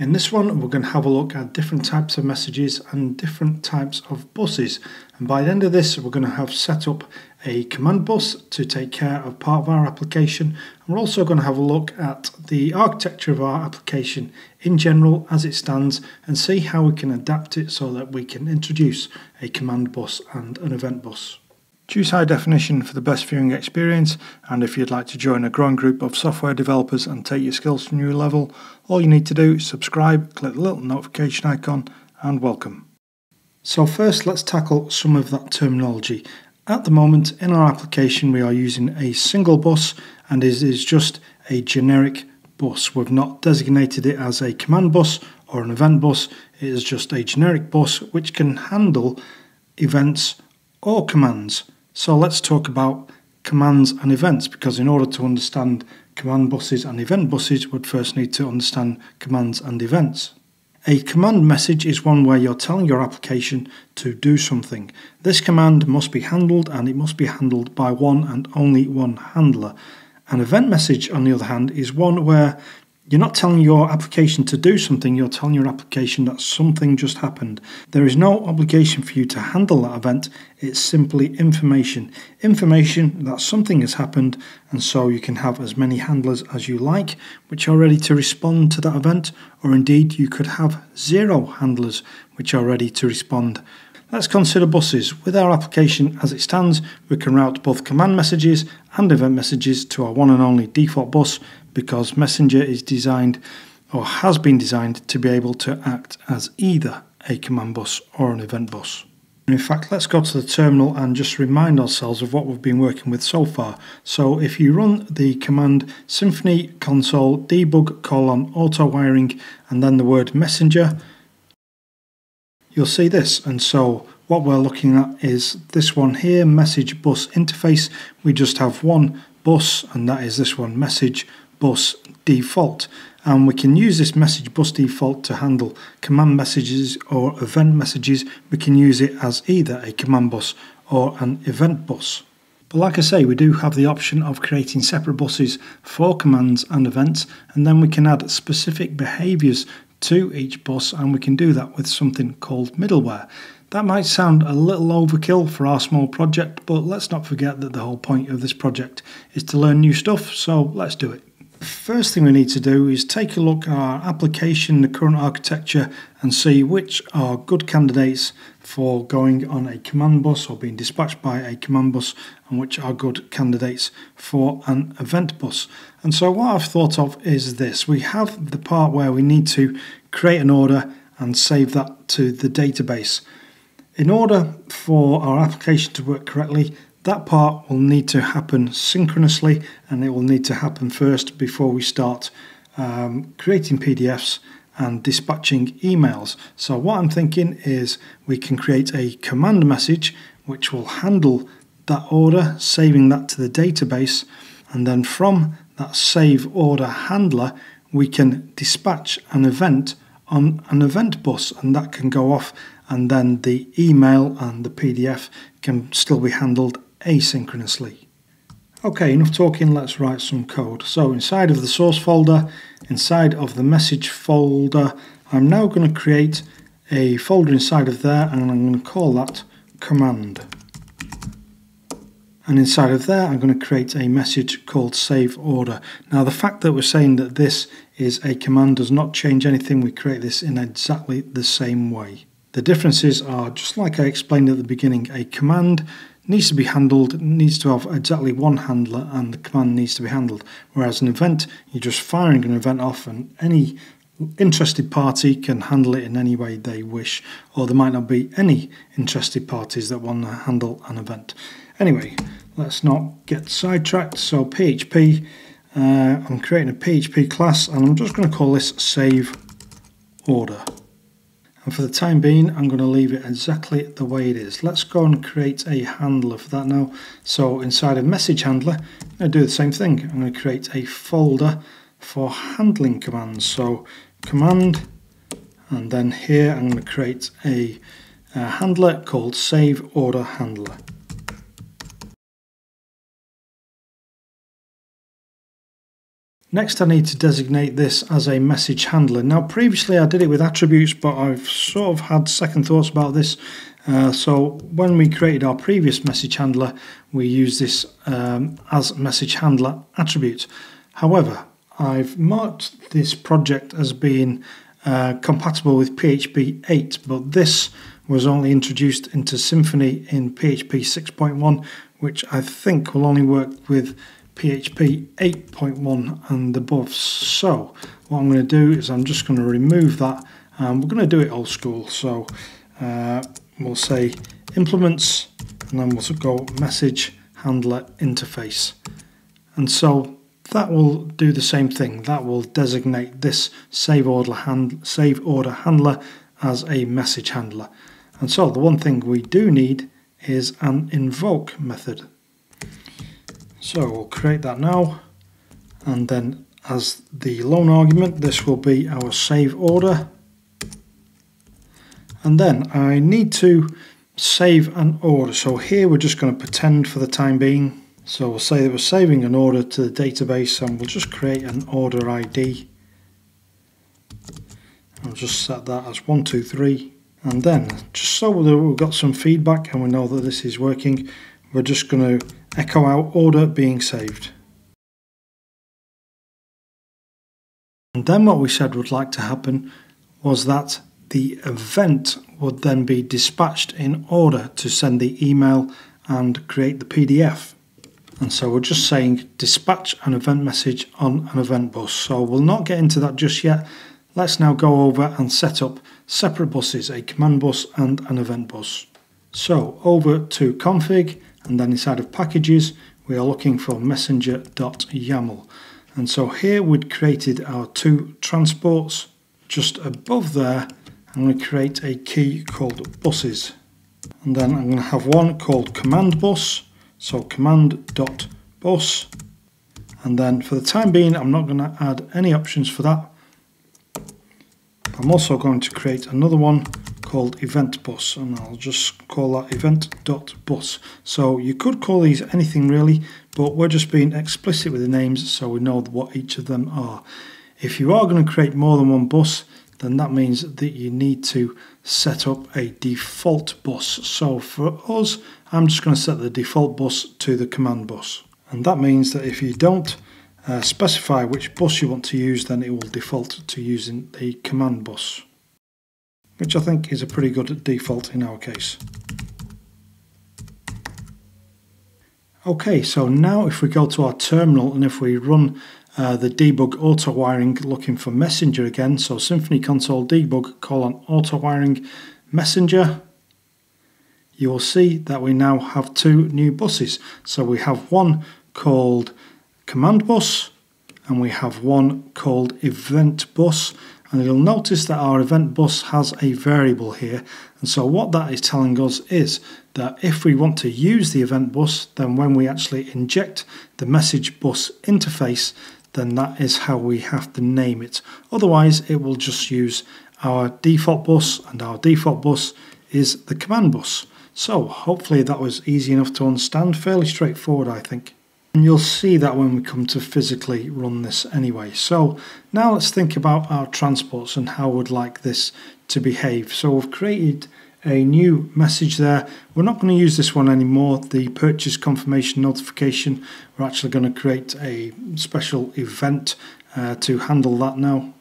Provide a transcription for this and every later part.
In this one, we're going to have a look at different types of messages and different types of buses. And by the end of this, we're going to have set up a command bus to take care of part of our application. And we're also going to have a look at the architecture of our application in general as it stands and see how we can adapt it so that we can introduce a command bus and an event bus. Choose high definition for the best viewing experience, and if you'd like to join a growing group of software developers and take your skills to a new level, all you need to do is subscribe, click the little notification icon, and welcome. So, first, let's tackle some of that terminology. At the moment, in our application, we are using a single bus, and it is just a generic bus. We've not designated it as a command bus or an event bus, it is just a generic bus which can handle events or commands. So let's talk about commands and events because in order to understand command buses and event buses, we'd first need to understand commands and events. A command message is one where you're telling your application to do something. This command must be handled and it must be handled by one and only one handler. An event message, on the other hand, is one where you're not telling your application to do something, you're telling your application that something just happened. There is no obligation for you to handle that event, it's simply information. Information that something has happened, and so you can have as many handlers as you like, which are ready to respond to that event, or indeed you could have zero handlers which are ready to respond. Let's consider buses. With our application as it stands, we can route both command messages and event messages to our one and only default bus because Messenger is designed or has been designed to be able to act as either a command bus or an event bus. In fact, let's go to the terminal and just remind ourselves of what we've been working with so far. So if you run the command symfony console debug colon auto wiring and then the word messenger, you'll see this. And so what we're looking at is this one here, message bus interface. We just have one bus and that is this one, message bus default. And we can use this message bus default to handle command messages or event messages. We can use it as either a command bus or an event bus. But like I say, we do have the option of creating separate buses for commands and events, and then we can add specific behaviors to each bus and we can do that with something called middleware. That might sound a little overkill for our small project, but let's not forget that the whole point of this project is to learn new stuff, so let's do it. First thing we need to do is take a look at our application, the current architecture, and see which are good candidates for going on a command bus or being dispatched by a command bus, and which are good candidates for an event bus. And so, what I've thought of is this we have the part where we need to create an order and save that to the database. In order for our application to work correctly, that part will need to happen synchronously and it will need to happen first before we start um, creating PDFs and dispatching emails. So what I'm thinking is we can create a command message which will handle that order, saving that to the database, and then from that save order handler, we can dispatch an event on an event bus, and that can go off, and then the email and the PDF can still be handled asynchronously. Okay, enough talking, let's write some code. So inside of the source folder, inside of the message folder, I'm now going to create a folder inside of there and I'm going to call that command. And inside of there, I'm going to create a message called save order. Now, the fact that we're saying that this is a command does not change anything. We create this in exactly the same way. The differences are just like I explained at the beginning. A command needs to be handled, needs to have exactly one handler, and the command needs to be handled. Whereas an event, you're just firing an event off, and any interested party can handle it in any way they wish, or there might not be any interested parties that want to handle an event. Anyway, let's not get sidetracked. So, PHP, uh, I'm creating a PHP class, and I'm just going to call this save order. And for the time being, I'm going to leave it exactly the way it is. Let's go and create a handler for that now. So inside of message handler, I'm going to do the same thing. I'm going to create a folder for handling commands. So command, and then here I'm going to create a, a handler called save order handler. Next I need to designate this as a message handler. Now previously I did it with attributes but I've sort of had second thoughts about this. Uh, so when we created our previous message handler we used this um, as message handler attribute. However I've marked this project as being uh, compatible with PHP 8 but this was only introduced into Symfony in PHP 6.1 which I think will only work with PHP 8.1 and above. So what I'm going to do is I'm just going to remove that and we're going to do it old school. So uh, we'll say implements and then we'll go message handler interface. And so that will do the same thing. That will designate this save order, hand, save order handler as a message handler. And so the one thing we do need is an invoke method. So we'll create that now and then as the lone argument this will be our save order. And then I need to save an order. So here we're just going to pretend for the time being. So we'll say that we're saving an order to the database and we'll just create an order ID I'll just set that as 123 and then just so that we've got some feedback and we know that this is working we're just going to echo out order being saved. And then what we said would like to happen was that the event would then be dispatched in order to send the email and create the PDF. And so we're just saying dispatch an event message on an event bus. So we'll not get into that just yet. Let's now go over and set up separate buses, a command bus and an event bus. So over to config and then inside of packages we are looking for messenger.yaml and so here we'd created our two transports just above there I'm going to create a key called buses. And then I'm going to have one called command bus so command.bus and then for the time being I'm not going to add any options for that. I'm also going to create another one called event bus and I'll just call that event.bus. So you could call these anything really, but we're just being explicit with the names so we know what each of them are. If you are going to create more than one bus, then that means that you need to set up a default bus. So for us, I'm just going to set the default bus to the command bus. And that means that if you don't uh, specify which bus you want to use, then it will default to using the command bus which I think is a pretty good default in our case. Okay, so now if we go to our terminal and if we run uh, the debug auto wiring looking for messenger again, so Symfony console debug colon auto wiring messenger, you will see that we now have two new buses. So we have one called command bus and we have one called event bus and you'll notice that our event bus has a variable here. And so what that is telling us is that if we want to use the event bus then when we actually inject the message bus interface then that is how we have to name it. Otherwise it will just use our default bus and our default bus is the command bus. So hopefully that was easy enough to understand. Fairly straightforward I think and you'll see that when we come to physically run this anyway. So now let's think about our transports and how we'd like this to behave. So we've created a new message there. We're not going to use this one anymore, the purchase confirmation notification. We're actually going to create a special event uh, to handle that now.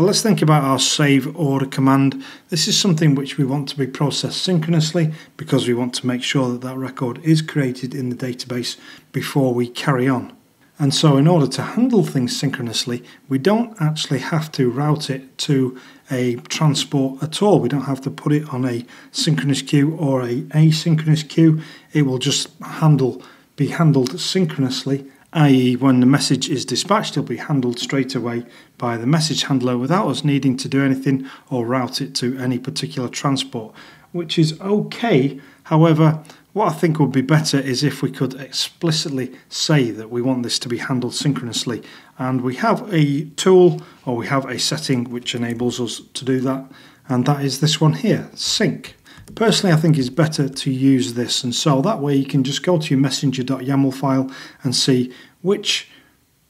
But let's think about our save order command. This is something which we want to be processed synchronously because we want to make sure that that record is created in the database before we carry on. And so in order to handle things synchronously, we don't actually have to route it to a transport at all. We don't have to put it on a synchronous queue or a asynchronous queue. It will just handle be handled synchronously i.e. when the message is dispatched it'll be handled straight away by the message handler without us needing to do anything or route it to any particular transport, which is okay. However, what I think would be better is if we could explicitly say that we want this to be handled synchronously and we have a tool or we have a setting which enables us to do that and that is this one here, sync. Personally, I think it's better to use this, and so that way you can just go to your messenger.yaml file and see which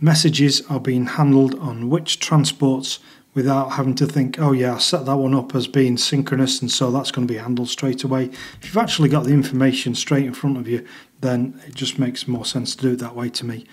messages are being handled on which transports without having to think, oh yeah, I set that one up as being synchronous and so that's going to be handled straight away. If you've actually got the information straight in front of you, then it just makes more sense to do it that way to me.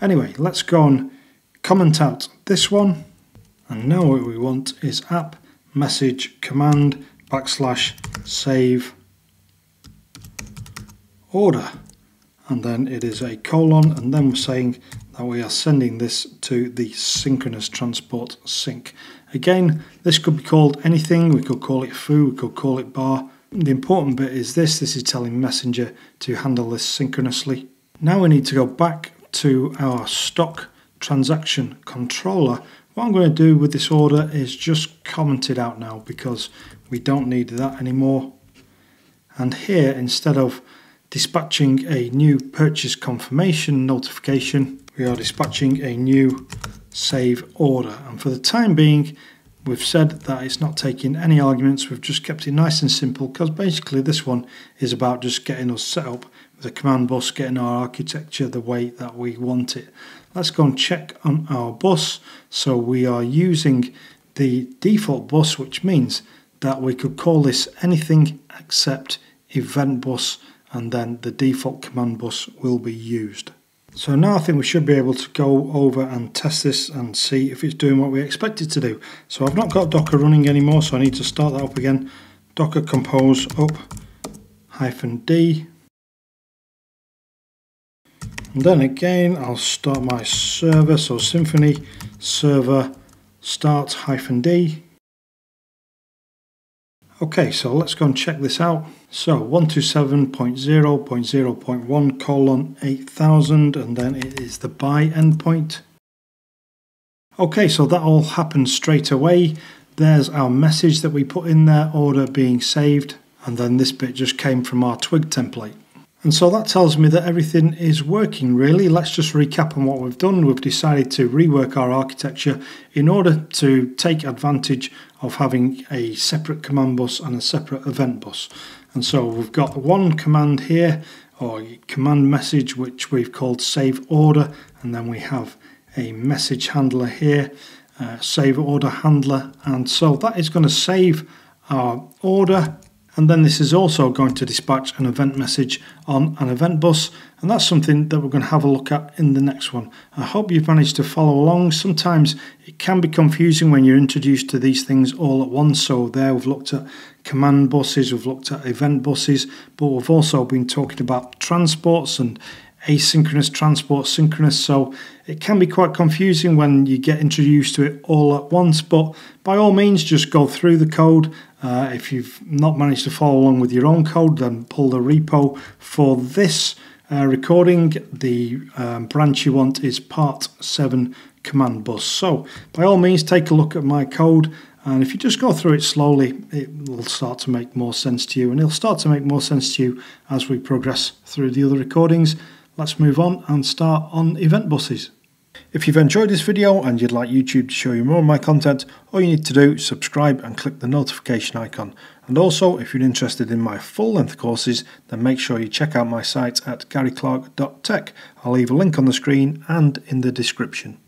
Anyway, let's go and comment out this one. And now what we want is app message command backslash save order. And then it is a colon and then we're saying that we are sending this to the synchronous transport sync. Again, this could be called anything. We could call it foo, we could call it bar. The important bit is this. This is telling Messenger to handle this synchronously. Now we need to go back to our stock transaction controller. What I'm going to do with this order is just comment it out now because we don't need that anymore. And here, instead of dispatching a new purchase confirmation notification, we are dispatching a new save order. And for the time being, we've said that it's not taking any arguments. We've just kept it nice and simple because basically this one is about just getting us set up with a command bus, getting our architecture the way that we want it. Let's go and check on our bus. So we are using the default bus, which means that we could call this anything except event bus and then the default command bus will be used. So now I think we should be able to go over and test this and see if it's doing what we expect it to do. So I've not got Docker running anymore, so I need to start that up again. Docker compose up hyphen D. And then again, I'll start my server, so Symfony server start hyphen D. Okay, so let's go and check this out. So 127.0.0.1 colon 8000 and then it is the buy endpoint. Okay, so that all happened straight away. There's our message that we put in there, order being saved, and then this bit just came from our twig template. And so that tells me that everything is working really. Let's just recap on what we've done. We've decided to rework our architecture in order to take advantage of having a separate command bus and a separate event bus. And so we've got one command here or command message which we've called save order and then we have a message handler here, uh, save order handler and so that is going to save our order and then this is also going to dispatch an event message on an event bus and that's something that we're going to have a look at in the next one. I hope you've managed to follow along. Sometimes it can be confusing when you're introduced to these things all at once. So there we've looked at command buses, we've looked at event buses, but we've also been talking about transports and asynchronous transport synchronous so it can be quite confusing when you get introduced to it all at once but by all means just go through the code uh, if you've not managed to follow along with your own code then pull the repo for this uh, recording. The um, branch you want is part 7 command bus. So by all means take a look at my code and if you just go through it slowly, it will start to make more sense to you, and it'll start to make more sense to you as we progress through the other recordings. Let's move on and start on event buses. If you've enjoyed this video and you'd like YouTube to show you more of my content, all you need to do is subscribe and click the notification icon. And also, if you're interested in my full-length courses, then make sure you check out my site at garyclarke.tech. I'll leave a link on the screen and in the description.